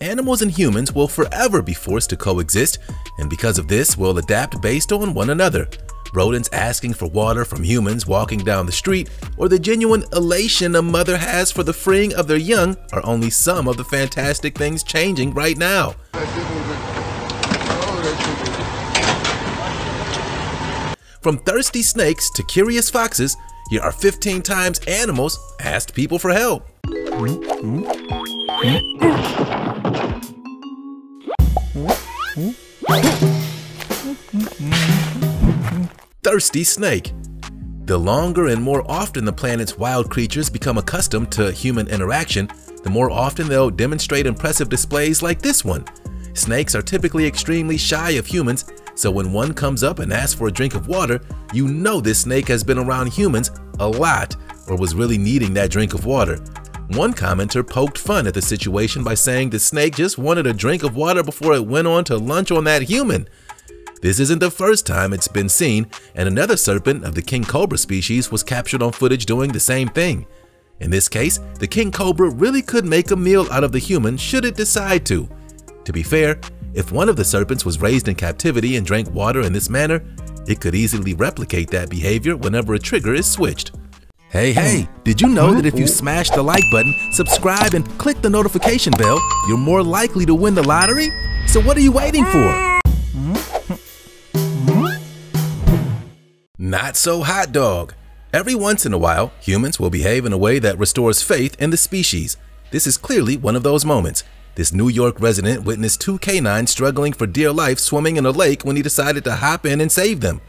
Animals and humans will forever be forced to coexist, and because of this, will adapt based on one another. Rodents asking for water from humans walking down the street, or the genuine elation a mother has for the freeing of their young are only some of the fantastic things changing right now. From thirsty snakes to curious foxes, here are 15 times animals asked people for help. Mm, mm. Thirsty snake. The longer and more often the planet's wild creatures become accustomed to human interaction, the more often they'll demonstrate impressive displays like this one. Snakes are typically extremely shy of humans, so when one comes up and asks for a drink of water, you know this snake has been around humans a lot or was really needing that drink of water. One commenter poked fun at the situation by saying the snake just wanted a drink of water before it went on to lunch on that human. This isn't the first time it's been seen, and another serpent of the king cobra species was captured on footage doing the same thing. In this case, the king cobra really could make a meal out of the human should it decide to. To be fair, if one of the serpents was raised in captivity and drank water in this manner, it could easily replicate that behavior whenever a trigger is switched. Hey, hey, oh. did you know that if you smash the like button, subscribe, and click the notification bell, you're more likely to win the lottery? So what are you waiting for? Not so hot dog. Every once in a while, humans will behave in a way that restores faith in the species. This is clearly one of those moments. This New York resident witnessed two canines struggling for dear life swimming in a lake when he decided to hop in and save them.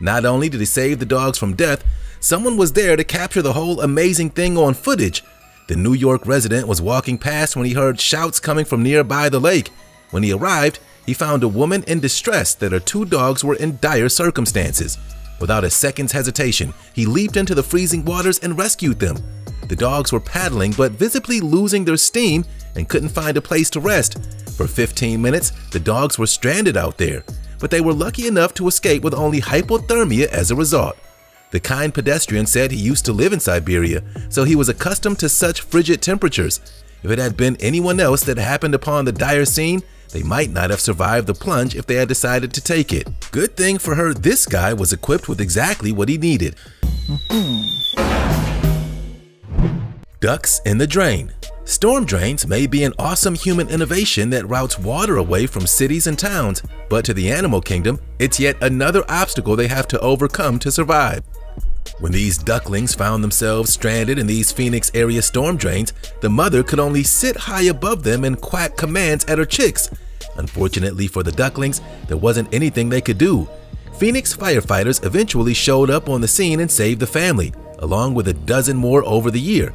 Not only did he save the dogs from death, someone was there to capture the whole amazing thing on footage. The New York resident was walking past when he heard shouts coming from nearby the lake. When he arrived, he found a woman in distress that her two dogs were in dire circumstances. Without a second's hesitation, he leaped into the freezing waters and rescued them. The dogs were paddling but visibly losing their steam and couldn't find a place to rest. For 15 minutes, the dogs were stranded out there, but they were lucky enough to escape with only hypothermia as a result. The kind pedestrian said he used to live in Siberia, so he was accustomed to such frigid temperatures. If it had been anyone else that happened upon the dire scene, they might not have survived the plunge if they had decided to take it. Good thing for her, this guy was equipped with exactly what he needed. Ducks in the drain. Storm drains may be an awesome human innovation that routes water away from cities and towns, but to the animal kingdom, it's yet another obstacle they have to overcome to survive. When these ducklings found themselves stranded in these Phoenix area storm drains, the mother could only sit high above them and quack commands at her chicks. Unfortunately for the ducklings, there wasn't anything they could do. Phoenix firefighters eventually showed up on the scene and saved the family, along with a dozen more over the year.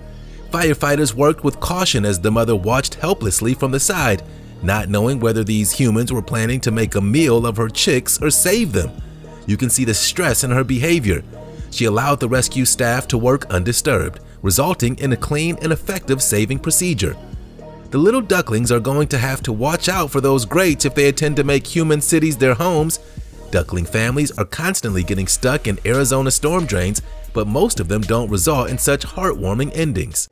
Firefighters worked with caution as the mother watched helplessly from the side, not knowing whether these humans were planning to make a meal of her chicks or save them. You can see the stress in her behavior. She allowed the rescue staff to work undisturbed, resulting in a clean and effective saving procedure. The little ducklings are going to have to watch out for those grates if they intend to make human cities their homes. Duckling families are constantly getting stuck in Arizona storm drains, but most of them don't result in such heartwarming endings.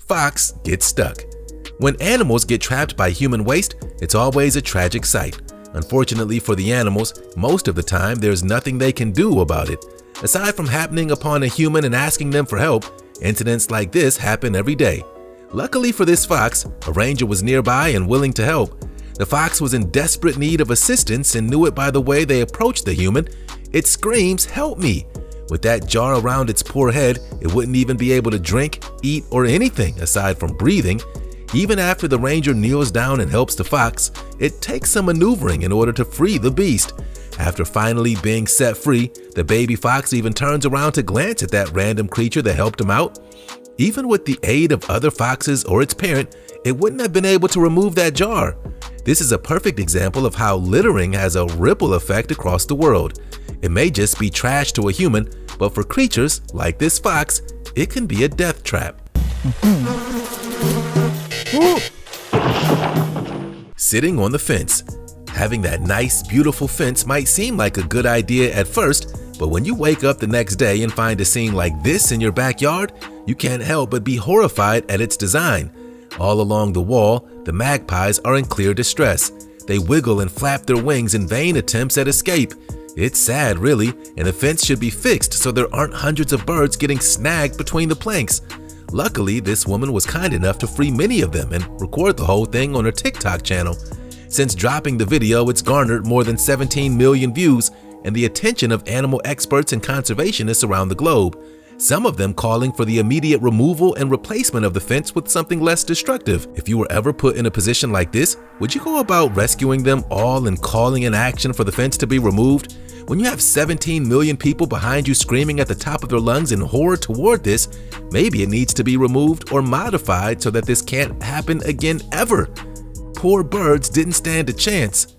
Fox gets stuck. When animals get trapped by human waste, it's always a tragic sight. Unfortunately for the animals, most of the time there's nothing they can do about it. Aside from happening upon a human and asking them for help, incidents like this happen every day. Luckily for this fox, a ranger was nearby and willing to help. The fox was in desperate need of assistance and knew it by the way they approached the human. It screams, help me! With that jar around its poor head, it wouldn't even be able to drink, eat, or anything aside from breathing. Even after the ranger kneels down and helps the fox, it takes some maneuvering in order to free the beast. After finally being set free, the baby fox even turns around to glance at that random creature that helped him out. Even with the aid of other foxes or its parent, it wouldn't have been able to remove that jar. This is a perfect example of how littering has a ripple effect across the world. It may just be trash to a human, but for creatures like this fox, it can be a death trap. Mm-hmm. Sitting on the fence. Having that nice, beautiful fence might seem like a good idea at first, but when you wake up the next day and find a scene like this in your backyard, you can't help but be horrified at its design. All along the wall, the magpies are in clear distress. They wiggle and flap their wings in vain attempts at escape. It's sad, really, and the fence should be fixed so there aren't hundreds of birds getting snagged between the planks. Luckily, this woman was kind enough to free many of them and record the whole thing on her TikTok channel. Since dropping the video, it's garnered more than 17 million views and the attention of animal experts and conservationists around the globe, some of them calling for the immediate removal and replacement of the fence with something less destructive. If you were ever put in a position like this, would you go about rescuing them all and calling in action for the fence to be removed? When you have 17 million people behind you screaming at the top of their lungs in horror toward this, maybe it needs to be removed or modified so that this can't happen again ever. Poor birds didn't stand a chance.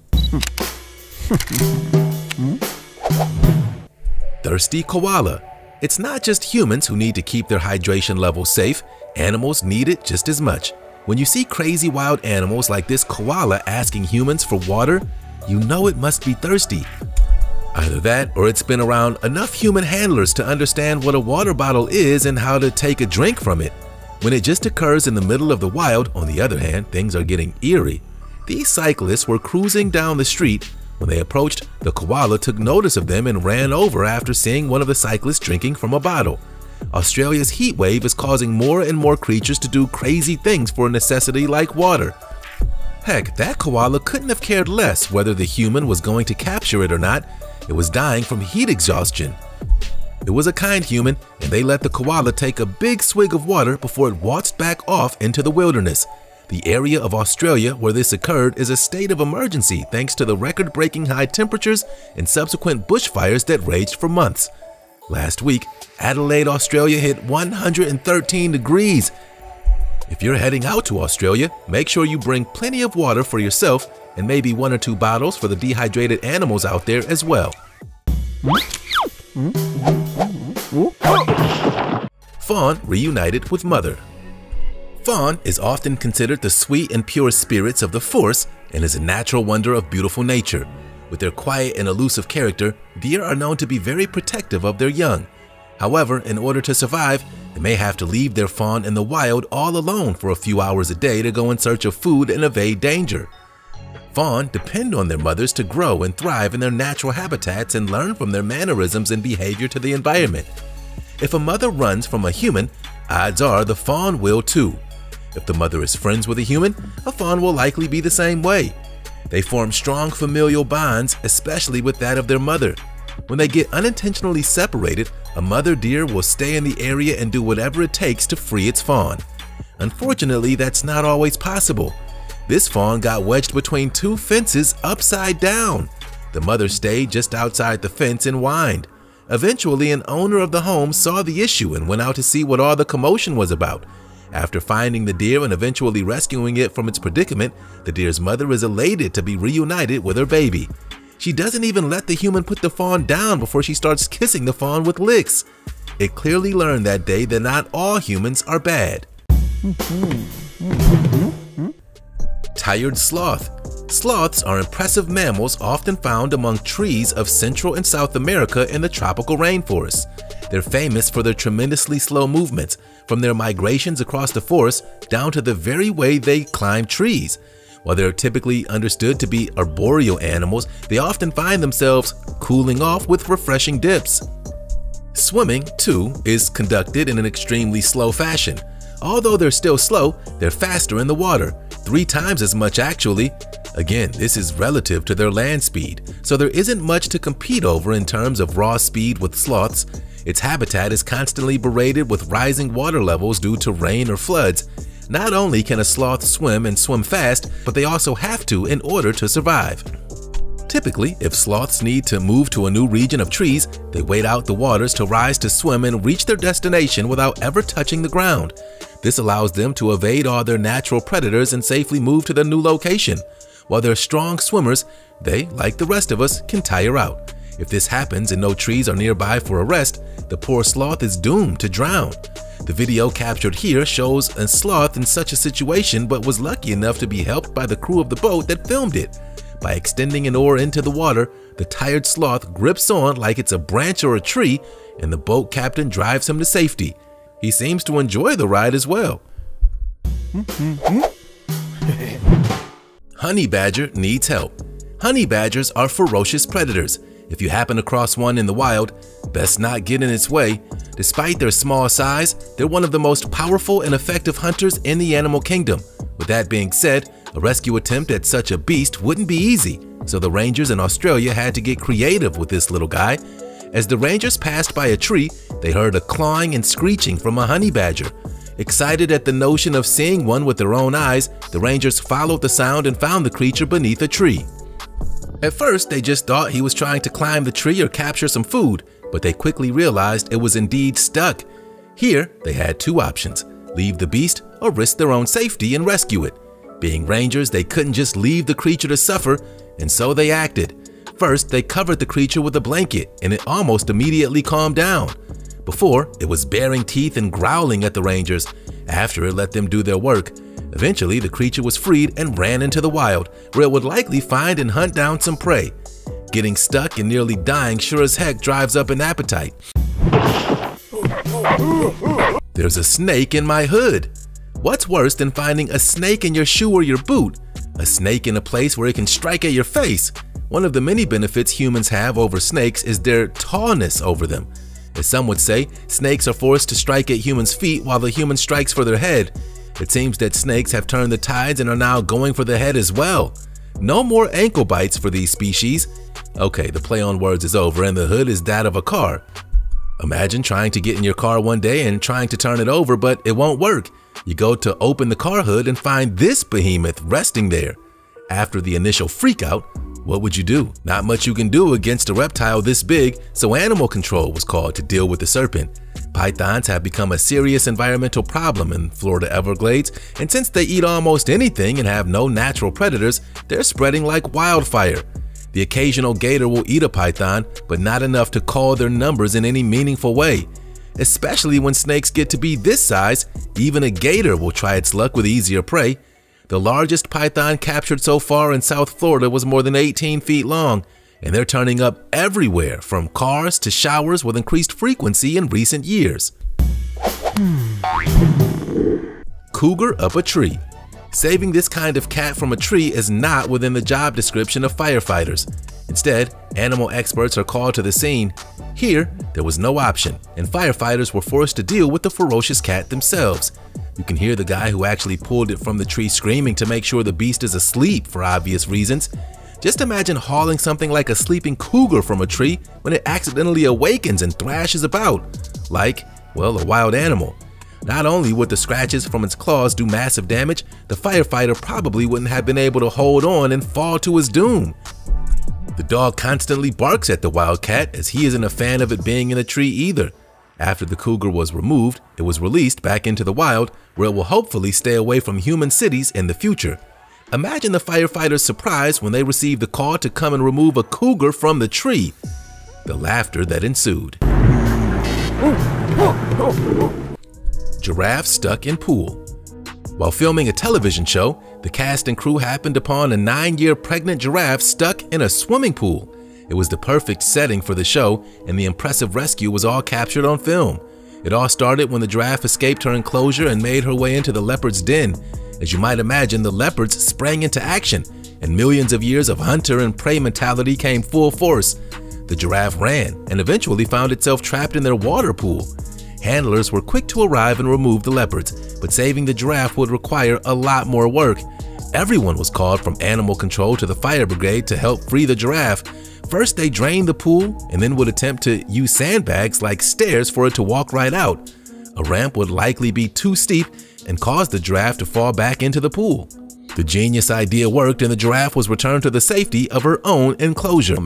Thirsty koala. It's not just humans who need to keep their hydration levels safe, animals need it just as much. When you see crazy wild animals like this koala asking humans for water, you know it must be thirsty. Either that or it's been around enough human handlers to understand what a water bottle is and how to take a drink from it. When it just occurs in the middle of the wild, on the other hand, things are getting eerie. These cyclists were cruising down the street when they approached, the koala took notice of them and ran over after seeing one of the cyclists drinking from a bottle. Australia's heat wave is causing more and more creatures to do crazy things for a necessity like water. Heck, that koala couldn't have cared less whether the human was going to capture it or not. It was dying from heat exhaustion. It was a kind human, and they let the koala take a big swig of water before it waltzed back off into the wilderness. The area of Australia where this occurred is a state of emergency thanks to the record-breaking high temperatures and subsequent bushfires that raged for months. Last week, Adelaide, Australia hit 113 degrees. If you're heading out to Australia, make sure you bring plenty of water for yourself and maybe one or two bottles for the dehydrated animals out there as well. Fawn reunited with mother. Fawn is often considered the sweet and pure spirits of the force and is a natural wonder of beautiful nature. With their quiet and elusive character, deer are known to be very protective of their young. However, in order to survive, they may have to leave their fawn in the wild all alone for a few hours a day to go in search of food and evade danger. Fawn depend on their mothers to grow and thrive in their natural habitats and learn from their mannerisms and behavior to the environment. If a mother runs from a human, odds are the fawn will too. If the mother is friends with a human, a fawn will likely be the same way. They form strong familial bonds, especially with that of their mother. When they get unintentionally separated, a mother deer will stay in the area and do whatever it takes to free its fawn. Unfortunately, that's not always possible. This fawn got wedged between two fences upside down. The mother stayed just outside the fence and whined. Eventually, an owner of the home saw the issue and went out to see what all the commotion was about. After finding the deer and eventually rescuing it from its predicament, the deer's mother is elated to be reunited with her baby. She doesn't even let the human put the fawn down before she starts kissing the fawn with licks. It clearly learned that day that not all humans are bad. Tired sloth. Sloths are impressive mammals often found among trees of Central and South America in the tropical rainforests. They're famous for their tremendously slow movements, from their migrations across the forest down to the very way they climb trees. While they're typically understood to be arboreal animals, they often find themselves cooling off with refreshing dips. Swimming, too, is conducted in an extremely slow fashion. Although they're still slow, they're faster in the water, three times as much actually. Again, this is relative to their land speed, so there isn't much to compete over in terms of raw speed with sloths, its habitat is constantly berated with rising water levels due to rain or floods. Not only can a sloth swim and swim fast, but they also have to in order to survive. Typically, if sloths need to move to a new region of trees, they wait out the waters to rise to swim and reach their destination without ever touching the ground. This allows them to evade all their natural predators and safely move to their new location. While they're strong swimmers, they, like the rest of us, can tire out. If this happens and no trees are nearby for a rest, the poor sloth is doomed to drown. The video captured here shows a sloth in such a situation but was lucky enough to be helped by the crew of the boat that filmed it. By extending an oar into the water, the tired sloth grips on like it's a branch or a tree and the boat captain drives him to safety. He seems to enjoy the ride as well. Honey badger needs help. Honey badgers are ferocious predators. If you happen across one in the wild, best not get in its way. Despite their small size, they're one of the most powerful and effective hunters in the animal kingdom. With that being said, a rescue attempt at such a beast wouldn't be easy, so the rangers in Australia had to get creative with this little guy. As the rangers passed by a tree, they heard a clawing and screeching from a honey badger. Excited at the notion of seeing one with their own eyes, the rangers followed the sound and found the creature beneath a tree. At first, they just thought he was trying to climb the tree or capture some food, but they quickly realized it was indeed stuck. Here, they had two options leave the beast or risk their own safety and rescue it. Being rangers, they couldn't just leave the creature to suffer, and so they acted. First, they covered the creature with a blanket, and it almost immediately calmed down. Before, it was baring teeth and growling at the rangers. After it let them do their work, Eventually, the creature was freed and ran into the wild, where it would likely find and hunt down some prey. Getting stuck and nearly dying sure as heck drives up an appetite. There's a snake in my hood. What's worse than finding a snake in your shoe or your boot? A snake in a place where it can strike at your face. One of the many benefits humans have over snakes is their tallness over them. As some would say, snakes are forced to strike at humans' feet while the human strikes for their head. It seems that snakes have turned the tides and are now going for the head as well. No more ankle bites for these species. Okay, the play on words is over and the hood is that of a car. Imagine trying to get in your car one day and trying to turn it over, but it won't work. You go to open the car hood and find this behemoth resting there. After the initial freakout, what would you do? Not much you can do against a reptile this big, so animal control was called to deal with the serpent. Pythons have become a serious environmental problem in Florida Everglades, and since they eat almost anything and have no natural predators, they're spreading like wildfire. The occasional gator will eat a python, but not enough to call their numbers in any meaningful way. Especially when snakes get to be this size, even a gator will try its luck with easier prey. The largest python captured so far in South Florida was more than 18 feet long, and they're turning up everywhere from cars to showers with increased frequency in recent years. Hmm. Cougar up a tree. Saving this kind of cat from a tree is not within the job description of firefighters. Instead, animal experts are called to the scene. Here, there was no option, and firefighters were forced to deal with the ferocious cat themselves. You can hear the guy who actually pulled it from the tree screaming to make sure the beast is asleep for obvious reasons. Just imagine hauling something like a sleeping cougar from a tree when it accidentally awakens and thrashes about, like, well, a wild animal. Not only would the scratches from its claws do massive damage, the firefighter probably wouldn't have been able to hold on and fall to his doom. The dog constantly barks at the wildcat as he isn't a fan of it being in a tree either. After the cougar was removed, it was released back into the wild where it will hopefully stay away from human cities in the future. Imagine the firefighters' surprise when they received the call to come and remove a cougar from the tree. The laughter that ensued. Giraffe stuck in pool. While filming a television show, the cast and crew happened upon a nine-year pregnant giraffe stuck in a swimming pool. It was the perfect setting for the show, and the impressive rescue was all captured on film. It all started when the giraffe escaped her enclosure and made her way into the leopard's den. As you might imagine, the leopards sprang into action, and millions of years of hunter and prey mentality came full force. The giraffe ran and eventually found itself trapped in their water pool. Handlers were quick to arrive and remove the leopards, but saving the giraffe would require a lot more work. Everyone was called from animal control to the fire brigade to help free the giraffe. First, they drained the pool and then would attempt to use sandbags like stairs for it to walk right out. A ramp would likely be too steep and caused the giraffe to fall back into the pool. The genius idea worked and the giraffe was returned to the safety of her own enclosure.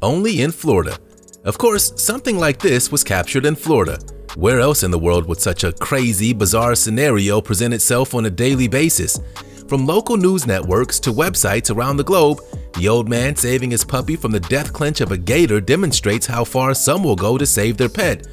Only in Florida. Of course, something like this was captured in Florida. Where else in the world would such a crazy, bizarre scenario present itself on a daily basis? From local news networks to websites around the globe, the old man saving his puppy from the death clinch of a gator demonstrates how far some will go to save their pet.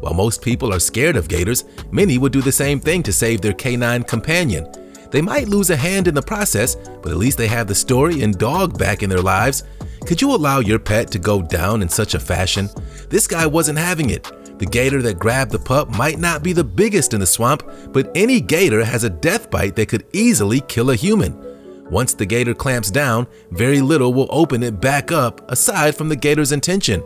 While most people are scared of gators, many would do the same thing to save their canine companion. They might lose a hand in the process, but at least they have the story and dog back in their lives. Could you allow your pet to go down in such a fashion? This guy wasn't having it. The gator that grabbed the pup might not be the biggest in the swamp, but any gator has a death bite that could easily kill a human. Once the gator clamps down, very little will open it back up aside from the gator's intention.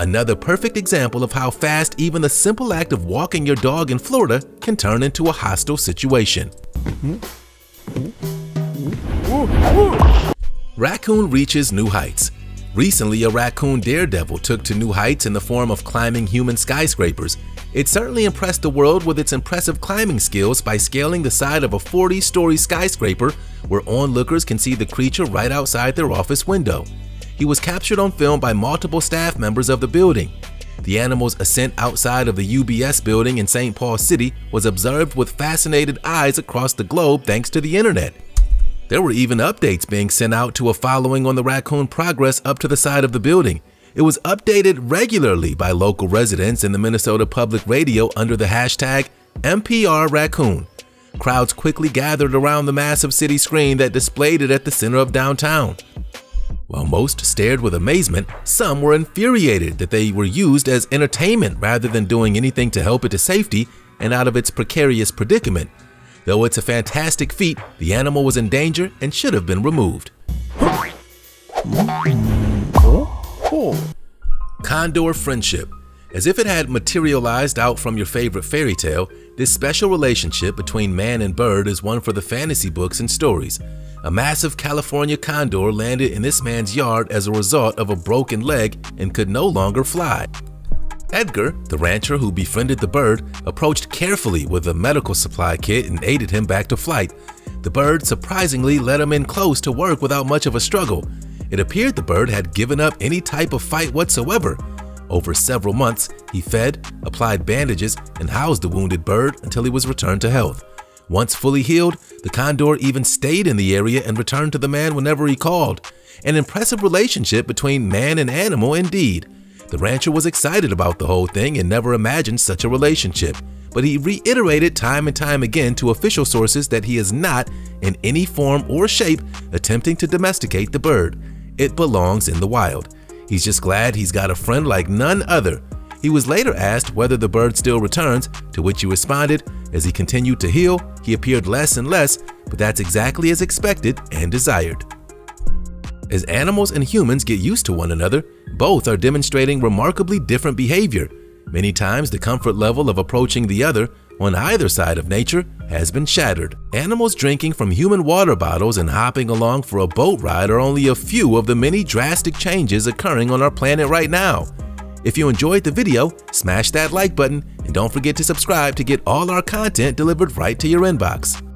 Another perfect example of how fast even the simple act of walking your dog in Florida can turn into a hostile situation. Raccoon reaches new heights. Recently, a raccoon daredevil took to new heights in the form of climbing human skyscrapers. It certainly impressed the world with its impressive climbing skills by scaling the side of a 40-story skyscraper where onlookers can see the creature right outside their office window. He was captured on film by multiple staff members of the building. The animal's ascent outside of the UBS building in St. Paul City was observed with fascinated eyes across the globe thanks to the internet. There were even updates being sent out to a following on the raccoon progress up to the side of the building. It was updated regularly by local residents in the Minnesota Public Radio under the hashtag MPR Raccoon. Crowds quickly gathered around the massive city screen that displayed it at the center of downtown. While most stared with amazement, some were infuriated that they were used as entertainment rather than doing anything to help it to safety and out of its precarious predicament. Though it's a fantastic feat, the animal was in danger and should have been removed. Condor Friendship As if it had materialized out from your favorite fairy tale, this special relationship between man and bird is one for the fantasy books and stories. A massive California condor landed in this man's yard as a result of a broken leg and could no longer fly. Edgar, the rancher who befriended the bird, approached carefully with a medical supply kit and aided him back to flight. The bird surprisingly let him in close to work without much of a struggle. It appeared the bird had given up any type of fight whatsoever. Over several months, he fed, applied bandages, and housed the wounded bird until he was returned to health. Once fully healed, the condor even stayed in the area and returned to the man whenever he called. An impressive relationship between man and animal indeed. The rancher was excited about the whole thing and never imagined such a relationship, but he reiterated time and time again to official sources that he is not, in any form or shape, attempting to domesticate the bird. It belongs in the wild. He's just glad he's got a friend like none other. He was later asked whether the bird still returns, to which he responded, as he continued to heal, he appeared less and less, but that's exactly as expected and desired. As animals and humans get used to one another, both are demonstrating remarkably different behavior. Many times the comfort level of approaching the other on either side of nature has been shattered. Animals drinking from human water bottles and hopping along for a boat ride are only a few of the many drastic changes occurring on our planet right now. If you enjoyed the video, smash that like button and don't forget to subscribe to get all our content delivered right to your inbox.